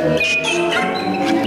すごい。